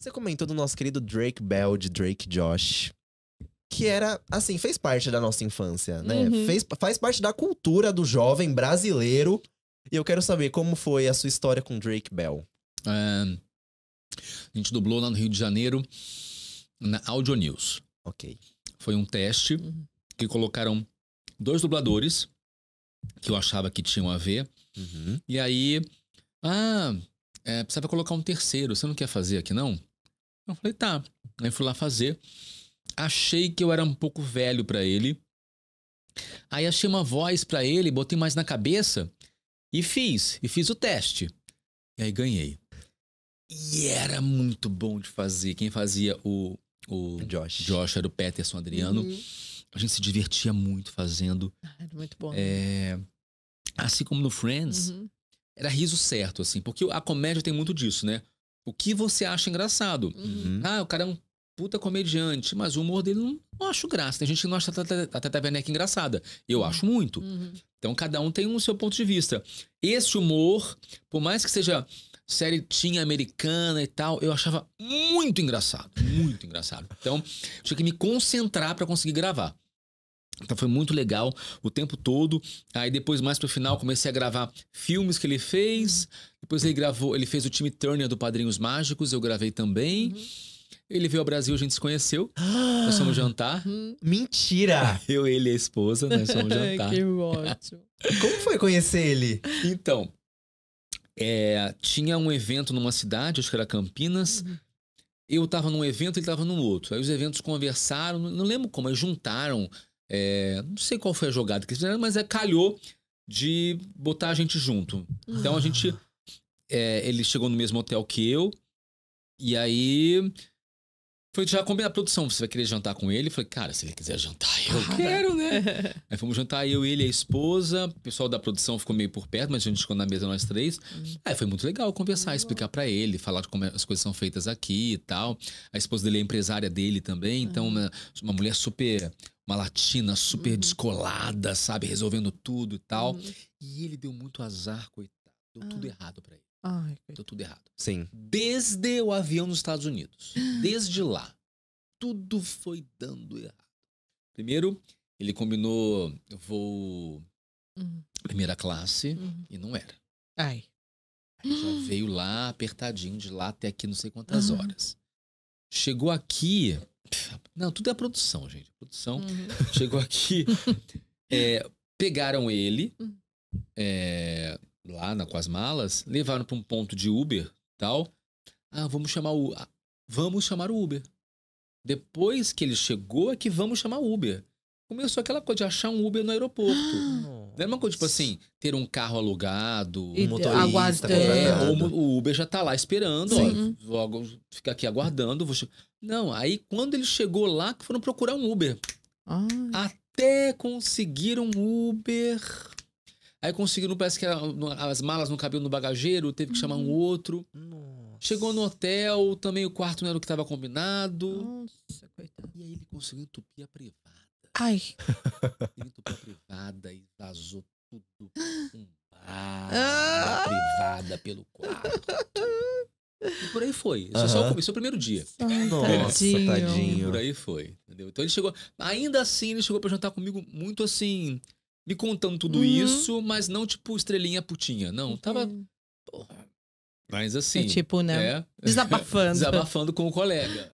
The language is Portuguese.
Você comentou do nosso querido Drake Bell, de Drake Josh. Que era, assim, fez parte da nossa infância, né? Uhum. Fez, faz parte da cultura do jovem brasileiro. E eu quero saber como foi a sua história com Drake Bell. É, a gente dublou lá no Rio de Janeiro, na Audio News. Ok. Foi um teste Uhum. que colocaram dois dubladores que eu achava que tinham a ver. Uhum. E aí, ah, é, precisava colocar um terceiro. Você não quer fazer aqui, não? Eu falei, tá. Aí fui lá fazer. Achei que eu era um pouco velho pra ele. Aí achei uma voz pra ele, botei mais na cabeça e fiz. E fiz o teste. E aí ganhei. E era muito bom de fazer. Quem fazia o, o Josh. Josh era o Peterson Adriano. Uhum. A gente se divertia muito fazendo. Ah, era muito bom. É, Assim como no Friends, Uhum. Era riso certo, assim. Porque a comédia tem muito disso, né? O que você acha engraçado? Uhum. Uhum. Ah, o cara é um puta comediante, mas o humor dele não, não acho graça. Tem gente que não acha a Tata- Werneck engraçada. Eu acho muito. Uhum. Então cada um tem o seu ponto de vista. Esse humor, por mais que seja série tinha americana e tal, eu achava muito engraçado, muito engraçado. Então, tinha que me concentrar pra conseguir gravar. Então foi muito legal o tempo todo. Aí depois mais pro final comecei a gravar filmes que ele fez. Depois ele gravou, ele fez o time Turner do Padrinhos Mágicos, eu gravei também. Uhum. Ele veio ao Brasil, a gente se conheceu. Nós fomos jantar. Uhum. Mentira! Eu, ele e a esposa, nós fomos jantar. que ótimo. Como foi conhecer ele? Então, é, tinha um evento numa cidade, acho que era Campinas. Uhum. Eu tava num evento, ele tava num outro. Aí os eventos conversaram, não- lembro como, eles juntaram. É, não sei qual foi a jogada que eles fizeram, mas é, calhou de botar a gente junto. Então a gente. é, ele chegou no mesmo hotel que eu. E aí. Foi já combinar a produção. Você vai querer jantar com ele? Eu falei, cara, se ele quiser jantar, eu Ah, quero, né? Aí fomos jantar eu, ele e a esposa. O pessoal da produção ficou meio por perto, mas a gente ficou na mesa nós três. Uhum. Aí foi muito legal conversar, explicar pra ele, falar de como as coisas são feitas aqui e tal. A esposa dele é empresária dele também, então uma, uma mulher super. Uma latina super Uhum. descolada, sabe? Resolvendo tudo e tal. Uhum. E ele deu muito azar, coitado. Deu tudo Ah. errado pra ele. Ai. Deu tudo errado. Sim. Desde o avião nos Estados Unidos. Desde lá. Tudo foi dando errado. Primeiro, ele combinou voo Uhum. primeira classe Uhum. e não era. Ai. Aí já veio lá apertadinho de lá até aqui não sei quantas Uhum. horas. Chegou aqui. Não, tudo é produção, gente. Produção. Uhum. Chegou aqui. é, pegaram ele é, lá na, com as malas, levaram para um ponto de Uber tal. Ah, vamos chamar o. ah, Vamos chamar o Uber. Depois que ele chegou, é que vamos chamar o Uber. Começou aquela coisa de achar um Uber no aeroporto. Não é uma coisa, tipo assim, ter um carro alugado. E Um motorista aguardando. É, o Uber já tá lá esperando, Sim. ó. Logo fica aqui aguardando. vou Não, aí quando ele chegou lá, que foram procurar um Uber. Ai. Até conseguir um Uber. Aí conseguiram, parece que era- as malas não cabiam no bagageiro, teve que chamar um outro. Nossa. Chegou no hotel, também o quarto não era o que estava combinado. Nossa, coitado. E aí ele conseguiu entupir a privada. Ai. Ele entupiu a privada e vazou tudo. Um bar, Ah! a privada pelo quarto. E por aí foi. Isso é só o Aham. começo, esse é o primeiro dia. Nossa, tadinho. tadinho. Por aí foi, entendeu? Então ele chegou. Ainda assim, ele chegou pra jantar comigo muito assim. Me contando tudo Uhum. isso, mas não tipo estrelinha putinha. Não, tava. Uhum. Mas assim. É tipo, né? é, Desabafando. desabafando com o colega.